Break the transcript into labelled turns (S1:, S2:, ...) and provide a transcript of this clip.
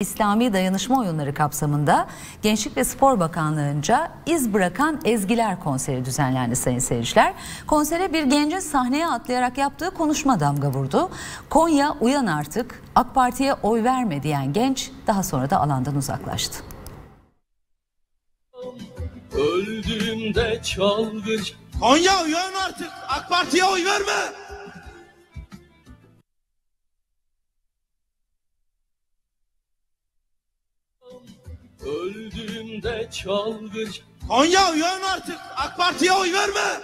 S1: İslami Dayanışma Oyunları kapsamında Gençlik ve Spor Bakanlığı'nca İz Bırakan Ezgiler konseri düzenlendi sayın seyirciler. Konsere bir gencin sahneye atlayarak yaptığı konuşma damga vurdu. Konya uyan artık AK Parti'ye oy verme diyen genç daha sonra da alandan uzaklaştı.
S2: Öldüğümde çalgıç
S3: Konya uyan artık. AK Parti'ye oy verme.
S2: Öldüğümde çalgıç
S3: Konya uyan artık. AK Parti'ye oy verme.